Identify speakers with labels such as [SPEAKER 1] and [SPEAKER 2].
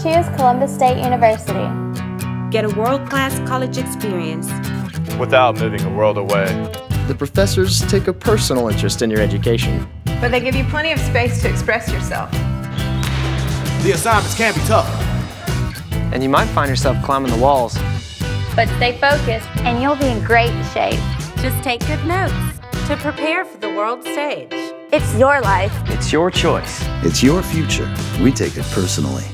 [SPEAKER 1] Choose Columbus State University.
[SPEAKER 2] Get a world-class college experience
[SPEAKER 3] without moving a world away.
[SPEAKER 4] The professors take a personal interest in your education.
[SPEAKER 5] But they give you plenty of space to express yourself.
[SPEAKER 6] The assignments can be tough.
[SPEAKER 4] And you might find yourself climbing the walls.
[SPEAKER 1] But stay focused and you'll be in great shape.
[SPEAKER 2] Just take good notes to prepare for the world stage.
[SPEAKER 1] It's your life.
[SPEAKER 4] It's your choice.
[SPEAKER 7] It's your future. We take it personally.